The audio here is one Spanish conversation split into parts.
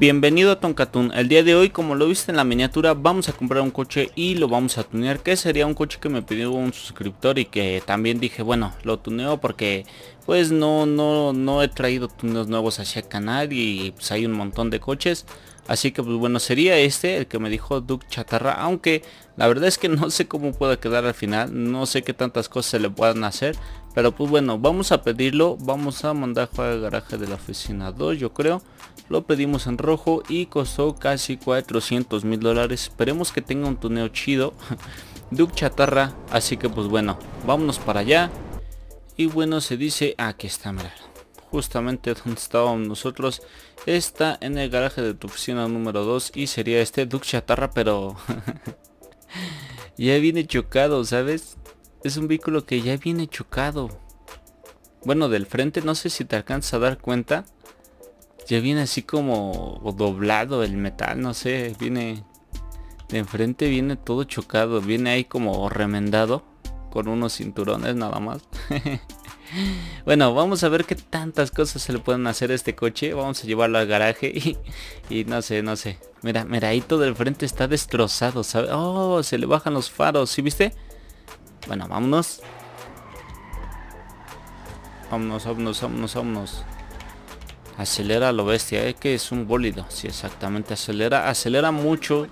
Bienvenido a Tonkatun. El día de hoy, como lo viste en la miniatura, vamos a comprar un coche y lo vamos a tunear. Que sería un coche que me pidió un suscriptor y que también dije, bueno, lo tuneo porque pues no, no, no he traído tuneos nuevos hacia el canal y pues hay un montón de coches. Así que pues bueno, sería este el que me dijo Duke Chatarra. Aunque la verdad es que no sé cómo pueda quedar al final. No sé qué tantas cosas se le puedan hacer. Pero pues bueno, vamos a pedirlo. Vamos a mandar al garaje de la oficina 2, yo creo. Lo pedimos en rojo y costó casi 400 mil dólares. Esperemos que tenga un tuneo chido. Duke Chatarra. Así que pues bueno, vámonos para allá. Y bueno, se dice, aquí está, mira. Justamente donde estábamos nosotros. Está en el garaje de tu oficina número 2. Y sería este Duke Chatarra, pero... ya viene chocado, ¿sabes? es un vehículo que ya viene chocado. Bueno, del frente no sé si te alcanzas a dar cuenta. Ya viene así como doblado el metal, no sé, viene de enfrente viene todo chocado, viene ahí como remendado con unos cinturones nada más. bueno, vamos a ver qué tantas cosas se le pueden hacer a este coche. Vamos a llevarlo al garaje y, no sé, no sé. Mira, mira, ahí todo el frente está destrozado. Oh, se le bajan los faros, ¿sí viste? Bueno, vámonos. Vámonos, vámonos, vámonos, vámonos. Acelera lo bestia, es que es un bólido. Sí, exactamente, acelera, acelera mucho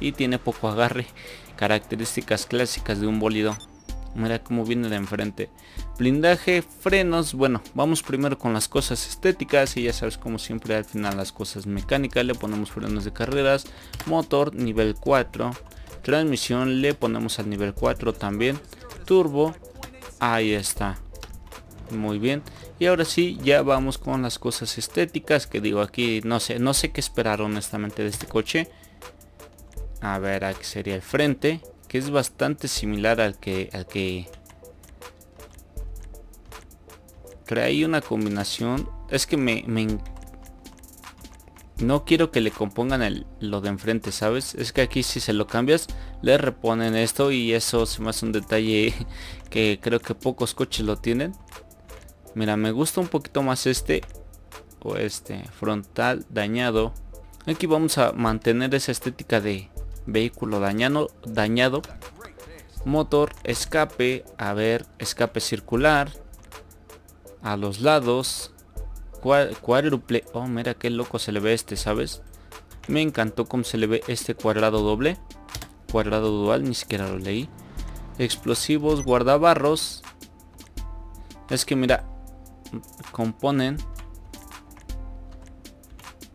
y tiene poco agarre. Características clásicas de un bólido. Mira cómo viene de enfrente. Blindaje, frenos. Bueno, vamos primero con las cosas estéticas. Y ya sabes como siempre al final las cosas mecánicas. Le ponemos frenos de carreras. Motor nivel 4. Transmisión le ponemos al nivel 4 también turbo ahí está muy bien y ahora sí ya vamos con las cosas estéticas que digo aquí no sé no sé qué esperar honestamente de este coche a ver aquí sería el frente que es bastante similar al que al que trae una combinación es que me, me no quiero que le compongan el, lo de enfrente, ¿sabes? Es que aquí si se lo cambias, le reponen esto y eso se me hace un detalle que creo que pocos coches lo tienen. Mira, me gusta un poquito más este o este frontal dañado. Aquí vamos a mantener esa estética de vehículo dañado, dañado. Motor, escape, a ver, escape circular. A los lados, cuádruple. Oh, mira qué loco se le ve este, ¿sabes? Me encantó cómo se le ve este cuadrado doble. Cuadrado dual, ni siquiera lo leí. Explosivos, guardabarros. Es que mira, componen.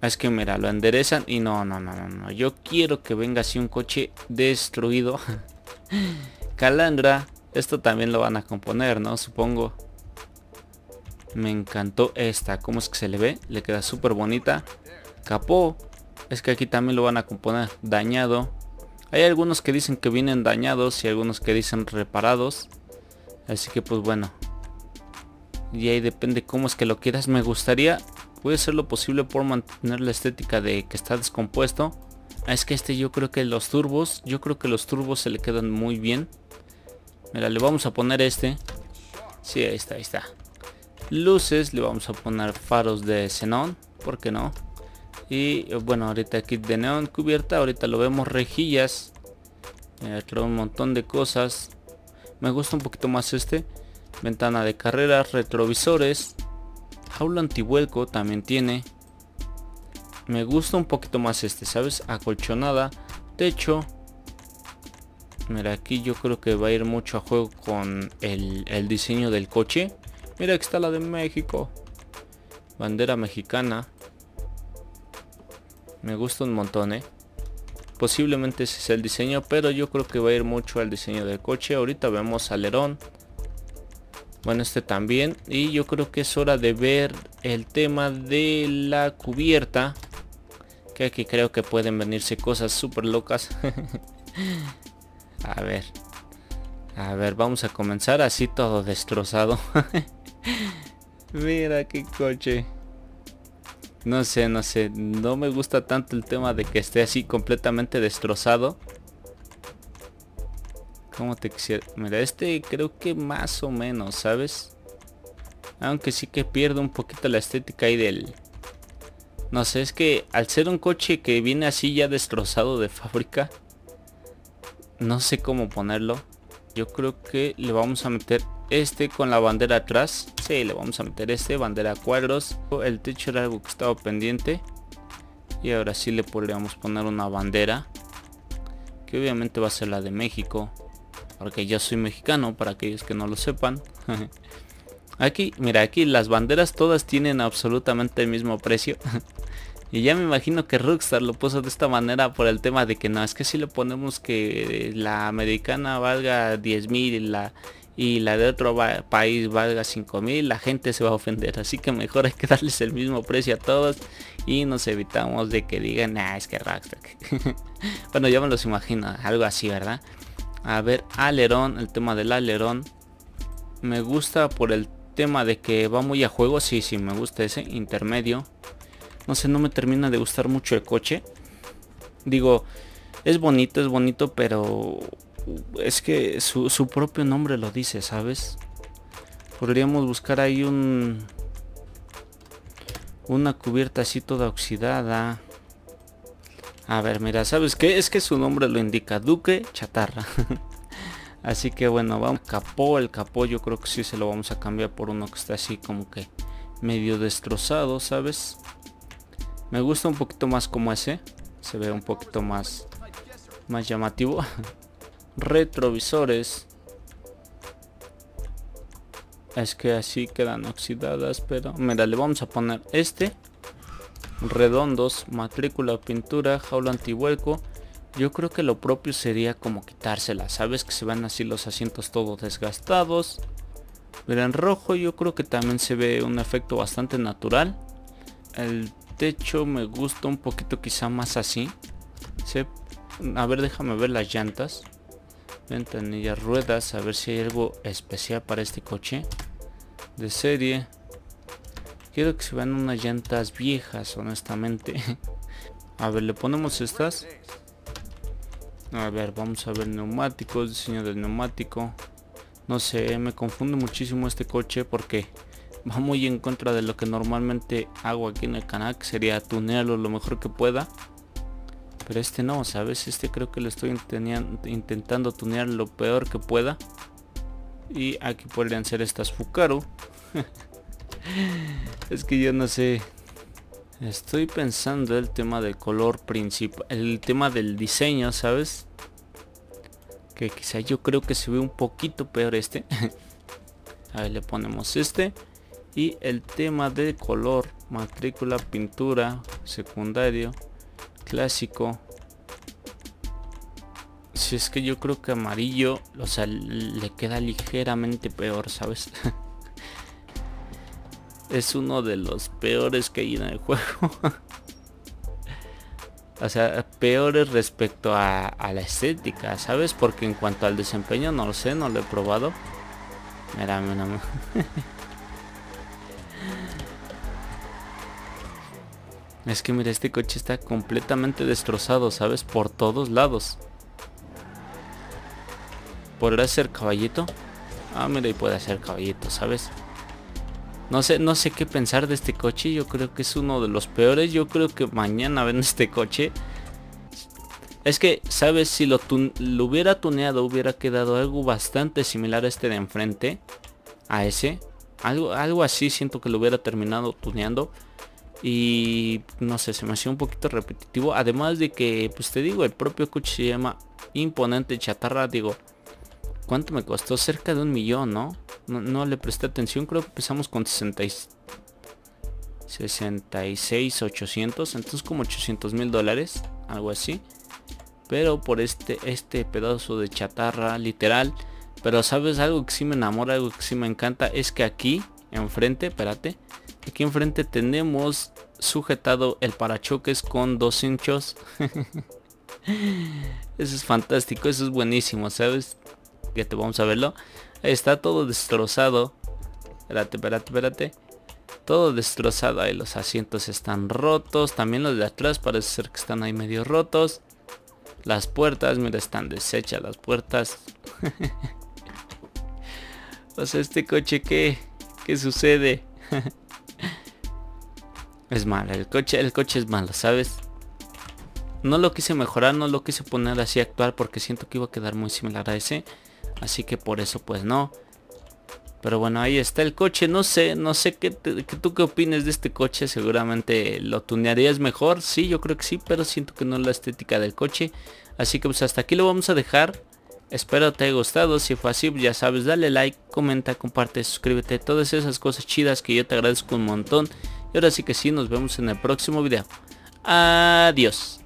Es que mira, lo enderezan y no, no, no, no, no. Yo quiero que venga así un coche destruido. Calandra, esto también lo van a componer, ¿no? Supongo. Me encantó esta. ¿Cómo es que se le ve? Le queda súper bonita. Capó. Es que aquí también lo van a componer dañado. Hay algunos que dicen que vienen dañados y algunos que dicen reparados. Así que pues bueno. Y ahí depende cómo es que lo quieras. Me gustaría, puede ser lo posible por mantener la estética de que está descompuesto. Ah, es que este yo creo que los turbos, yo creo que los turbos se le quedan muy bien. Mira, le vamos a poner este. Sí, ahí está, ahí está luces le vamos a poner faros de xenón ¿por qué no? y bueno ahorita kit de neón cubierta ahorita lo vemos rejillas trae un montón de cosas me gusta un poquito más este ventana de carreras retrovisores jaula antivuelco también tiene me gusta un poquito más este sabes acolchonada techo mira aquí yo creo que va a ir mucho a juego con el, diseño del coche Mira que está la de México. Bandera mexicana. Me gusta un montón, ¿eh? Posiblemente ese sea el diseño, pero yo creo que va a ir mucho al diseño del coche. Ahorita vemos alerón. Bueno, este también. Y yo creo que es hora de ver el tema de la cubierta. Que aquí creo que pueden venirse cosas súper locas. a ver. A ver, vamos a comenzar así todo destrozado. Mira qué coche. No sé, no sé. No me gusta tanto el tema de que esté así completamente destrozado. ¿Cómo te quisiera? Mira, este creo que más o menos, ¿sabes? Aunque sí que pierde un poquito la estética ahí del... No sé, es que al ser un coche que viene así ya destrozado de fábrica, no sé cómo ponerlo. Yo creo que le vamos a meter este con la bandera atrás. Sí, le vamos a meter este, bandera cuadros. El techo era algo que estaba pendiente. Y ahora sí le podríamos poner una bandera. Que obviamente va a ser la de México. Porque yo soy mexicano, para aquellos que no lo sepan. aquí, mira, aquí las banderas todas tienen absolutamente el mismo precio. y ya me imagino que Rockstar lo puso de esta manera por el tema de que no, es que si le ponemos que la americana valga 10 mil y la, y la de otro país valga 5 mil, la gente se va a ofender. Así que mejor hay que darles el mismo precio a todos y nos evitamos de que digan, ah, es que Rockstar. bueno, ya me los imagino, algo así, ¿verdad? A ver, alerón, el tema del alerón. Me gusta por el tema de que va muy a juego. Sí, sí, me gusta ese intermedio. No sé, no me termina de gustar mucho el coche. Digo, es bonito, es bonito, pero es que su, propio nombre lo dice, ¿sabes? Podríamos buscar ahí un... Una cubierta así toda oxidada. A ver, mira, ¿sabes qué? Es que su nombre lo indica, Duque Chatarra. así que bueno, vamos. Capó, el capó yo creo que sí se lo vamos a cambiar por uno que está así como que medio destrozado, ¿sabes? Me gusta un poquito más como ese. Se ve un poquito más, más llamativo. Retrovisores. Es que así quedan oxidadas, pero... Mira, le vamos a poner este redondos, matrícula, pintura, jaula antihueco. Yo creo que lo propio sería como quitársela, sabes que se van así los asientos todos desgastados. Pero en rojo yo creo que también se ve un efecto bastante natural. El techo me gusta un poquito quizá más así. A ver, déjame ver las llantas. Ventanillas, ruedas, a ver si hay algo especial para este coche. De serie. Quiero que se vean unas llantas viejas, honestamente. a ver, le ponemos estas. A ver, vamos a ver neumáticos, diseño del neumático. No sé, me confunde muchísimo este coche porque va muy en contra de lo que normalmente hago aquí en el canal, que sería tunearlo lo mejor que pueda. Pero este no, ¿sabes? Este creo que lo estoy intentando tunear lo peor que pueda. Y aquí podrían ser estas Fukaru. es que yo no sé. Estoy pensando el tema del color principal. El tema del diseño, ¿sabes? Que quizá yo creo que se ve un poquito peor este. A ver, le ponemos este. Y el tema de color. Matrícula, pintura, secundario, clásico. Si es que yo creo que amarillo, o sea, le queda ligeramente peor, ¿sabes? es uno de los peores que hay en el juego. o sea, peores respecto a, la estética, ¿sabes? Porque en cuanto al desempeño no lo sé, no lo he probado. Mira, mira, Es que mira, este coche está completamente destrozado, ¿sabes? Por todos lados. ¿Podrá ser caballito? Ah, mira, y puede ser caballito, ¿sabes? No sé, no sé qué pensar de este coche. Yo creo que es uno de los peores. Yo creo que mañana ven este coche. Es que, ¿sabes? Si lo, hubiera tuneado, hubiera quedado algo bastante similar a este de enfrente. A ese. Algo, algo así siento que lo hubiera terminado tuneando. Y no sé, se me hacía un poquito repetitivo. Además de que, pues te digo, el propio coche se llama Imponente Chatarra. Digo, ¿cuánto me costó? Cerca de un millón, ¿no? No, le presté atención, creo que empezamos con 66, 66 800, entonces como 800 mil dólares, algo así. Pero por este, este pedazo de chatarra, literal. Pero sabes algo que sí me enamora, algo que sí me encanta, es que aquí, enfrente, espérate. Aquí enfrente tenemos sujetado el parachoques con dos hinchos. eso es fantástico, eso es buenísimo, ¿sabes? Ya te vamos a verlo. Está todo destrozado. Espérate, espérate, espérate. Todo destrozado. Ahí los asientos están rotos. También los de atrás parece ser que están ahí medio rotos. Las puertas, mira, están deshechas las puertas. o sea, este coche, ¿qué? ¿Qué sucede? Es malo, el coche, el coche es malo, ¿sabes? No lo quise mejorar, no lo quise poner así actual porque siento que iba a quedar muy similar a ese. Así que por eso pues no. Pero bueno, ahí está el coche. No sé, no sé qué, tú qué opinas de este coche. Seguramente lo tunearías mejor. Sí, yo creo que sí, pero siento que no la estética del coche. Así que pues hasta aquí lo vamos a dejar. Espero te haya gustado. Si fue así, ya sabes, dale like, comenta, comparte, suscríbete. Todas esas cosas chidas que yo te agradezco un montón. Y ahora sí que sí, nos vemos en el próximo video. Adiós.